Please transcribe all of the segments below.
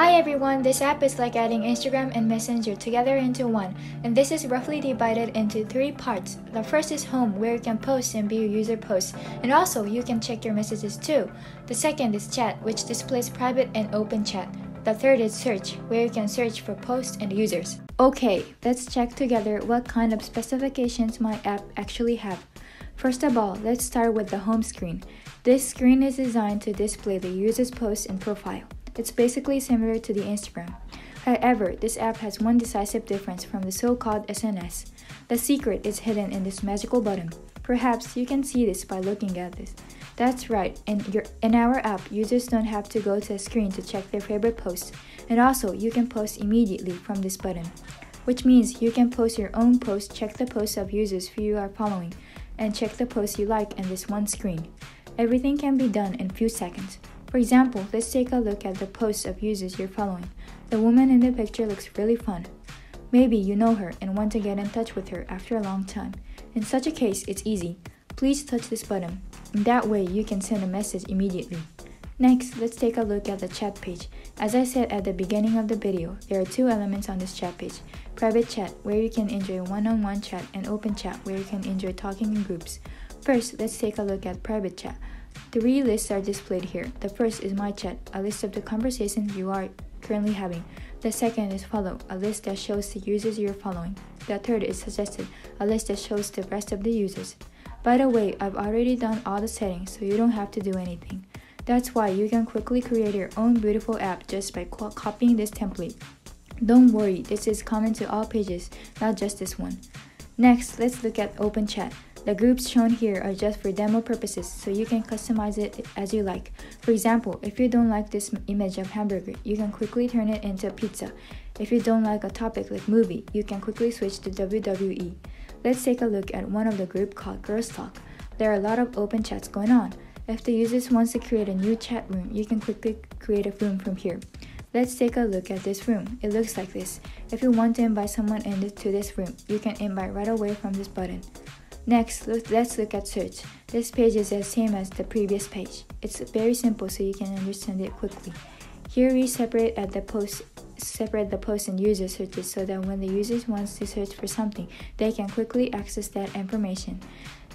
Hi everyone, this app is like adding Instagram and Messenger together into one, and this is roughly divided into three parts. The first is Home, where you can post and view user posts, and also you can check your messages too. The second is Chat, which displays private and open chat. The third is Search, where you can search for posts and users. Okay, let's check together what kind of specifications my app actually have. First of all, let's start with the home screen. This screen is designed to display the user's post and profile. It's basically similar to the Instagram. However, this app has one decisive difference from the so-called SNS. The secret is hidden in this magical button. Perhaps you can see this by looking at this. That's right, in, your, in our app, users don't have to go to a screen to check their favorite posts, and also you can post immediately from this button. Which means you can post your own post, check the posts of users who you are following, and check the posts you like in this one screen. Everything can be done in few seconds. For example, let's take a look at the posts of users you're following. The woman in the picture looks really fun. Maybe you know her and want to get in touch with her after a long time. In such a case, it's easy. Please touch this button. That way, you can send a message immediately. Next, let's take a look at the chat page. As I said at the beginning of the video, there are two elements on this chat page. Private chat, where you can enjoy one-on-one -on -one chat, and open chat, where you can enjoy talking in groups. First, let's take a look at private chat. Three lists are displayed here. The first is My Chat, a list of the conversations you are currently having. The second is Follow, a list that shows the users you're following. The third is Suggested, a list that shows the rest of the users. By the way, I've already done all the settings, so you don't have to do anything. That's why you can quickly create your own beautiful app just by copying this template. Don't worry, this is common to all pages, not just this one. Next, let's look at Open Chat. The groups shown here are just for demo purposes, so you can customize it as you like. For example, if you don't like this image of hamburger, you can quickly turn it into pizza. If you don't like a topic like movie, you can quickly switch to WWE. Let's take a look at one of the group called Girls Talk. There are a lot of open chats going on. If the users wants to create a new chat room, you can quickly create a room from here. Let's take a look at this room. It looks like this. If you want to invite someone into this room, you can invite right away from this button. Next, let's look at search. This page is the same as the previous page. It's very simple so you can understand it quickly. Here we separate at the post separate the post and user searches so that when the users wants to search for something, they can quickly access that information.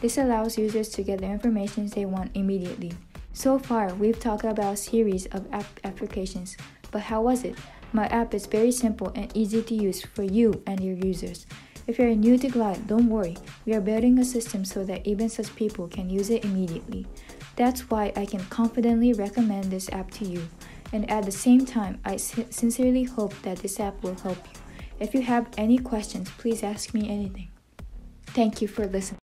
This allows users to get the information they want immediately. So far, we've talked about a series of app applications, but how was it? My app is very simple and easy to use for you and your users. If you're new to Glide, don't worry. We are building a system so that even such people can use it immediately. That's why I can confidently recommend this app to you. And at the same time, I sincerely hope that this app will help you. If you have any questions, please ask me anything. Thank you for listening.